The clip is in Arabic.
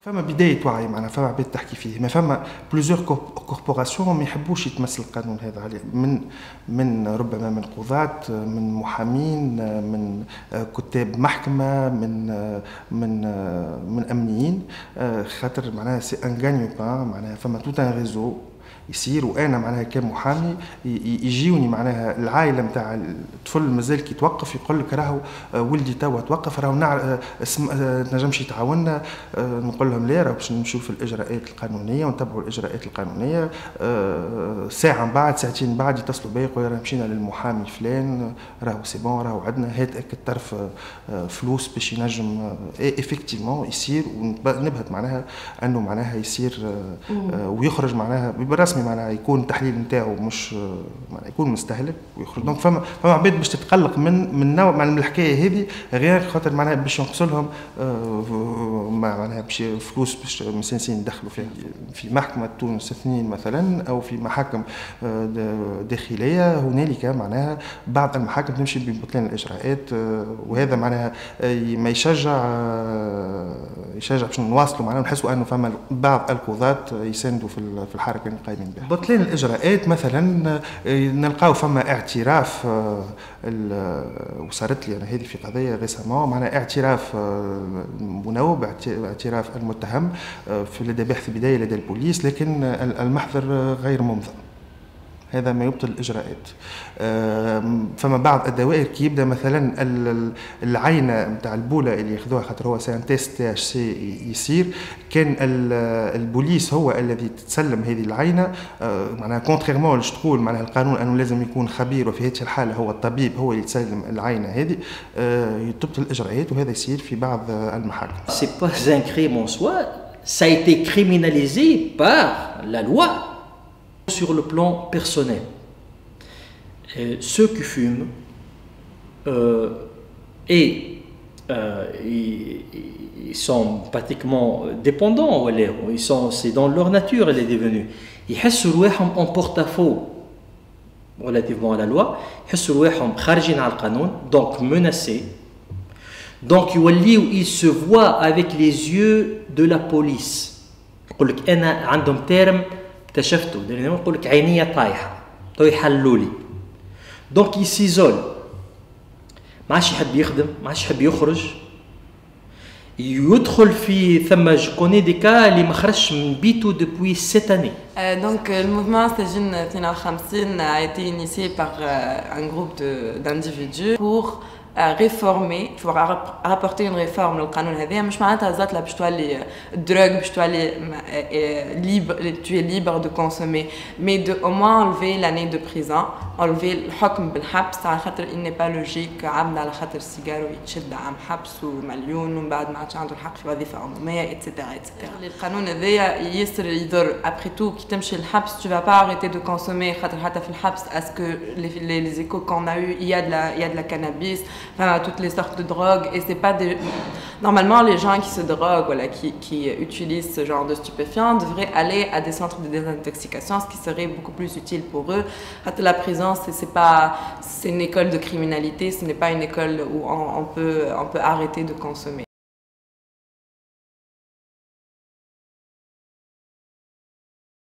فما بداية وعي معنا فما عباد تحكي فيه ما فما plusieurs corporations ما يحبوش يتمس القانون هذا. من من ربما من قضاة من محامين من كتاب محكمة من من من أمنيين خاطر معناها c'est un معناها فما tout un réseau يصير وأنا معناها كمحامي يجيوني معناها العائله نتاع الطفل مازال كي توقف يقول لك راهو آه، ولدي توا توقف راهو نعرف آه، آه، نجمش يتعاوننا نقول لهم لا راه باش نشوف الإجراءات القانونية ونتبعوا الإجراءات القانونية ساعة من بعد ساعتين بعد يتصلوا بي يقولوا راه مشينا للمحامي فلان راهو c'est bon راهو عندنا هات الطرف فلوس باش ينجم effectivement يصير ونبهت معناها أنه معناها يصير ويخرج معناها بالرسمي رسمي معناها يكون التحليل نتاعو مش معناها يكون مستهلك ويخرج. دونك فما فما عباد باش تتقلق من من نوع من الحكاية هذه غير خاطر معناها باش ينقصوا لهم آه، معناها باش فلوس باش مسنسين يدخلوا فيها في محكمة تونس اثنين مثلا أو في محاكم آه، داخلية. هنالك معناها بعض المحاكم تمشي ببطلان الإجراءات آه، وهذا معناها ما يشجع يشجع باش نواصلوا معناها. نحسوا أنه فما بعض القضاة يساندوا في الحركة قايمين بها. بطلان الإجراءات مثلا آه، نلقاو فما اعتراف آه، وصارت لي أنا هذه في قضية ريسامون معناها اعتراف آه، منوب اعتراف المتهم في لدى بحث بداية لدى البوليس لكن المحضر غير منظم هذا ما يبطل الإجراءات. فما بعض الدوائر كي يبدأ مثلا العينة نتاع البولة اللي ياخذوها خاطر هو سي ان تيست تي اتش سي يصير كان البوليس هو الذي تسلم هذه العينة. آه، معناها كونتريرمون اللي تقول معناها القانون أنه لازم يكون خبير وفي هذه الحالة هو الطبيب هو اللي يتسلم العينة هذه. آه، تبطل الإجراءات وهذا يصير في بعض المحاكم. سي با ان كريم soi. Ça a été criminalisé la loi. Sur le plan personnel. ceux qui fument euh, et euh, ils, sont pratiquement dépendants, ils sont, c'est dans leur nature, elle est devenue. Ils en porte-à-faux relativement à la loi, donc menacés. Donc ils se voient avec les yeux de la police. اكتشفته. لأن يقول لك عينية طايحة تو يحلوا لي دونك يسيزول ما عادش يحب يخدم ما عادش يحب يخرج. يدخل في ثم جو كوني دي كا اللي ما خرجش من بيتو دوبوي سيت اني دونك الموفمون سجن 52 a été initié par euh, un groupe d'individus pour ريفورمي faut rapporter une réforme للقانون هذا مش معناتها زات باش تولي دروغ باش تولي libre tu es libre de consommer mais de au moins enlever l'année de prison enlever الحكم بالحبس على خاطر il n'est pas logique عبد على خاطر سيجارو يتشد عام حبس ومليون ومن بعد ما عادش عنده الحق في وظيفه عموميه اتسيتيرا اتسيتيرا القانون هذايا يسر يضر ابري تو كي تمشي للحبس tu vas pas arrêter de consommer خاطر حتى في الحبس اسكو les, les échos qu'on a eu il y a de la il y a de la cannabis Toutes les sortes de drogues. Et c'est pas des... Normalement, les gens qui se droguent, voilà, qui, qui, utilisent ce genre de stupéfiants devraient aller à des centres de désintoxication, ce qui serait beaucoup plus utile pour eux. La prison, c'est pas, c'est une école de criminalité, ce n'est pas une école où on, peut, on peut arrêter de consommer.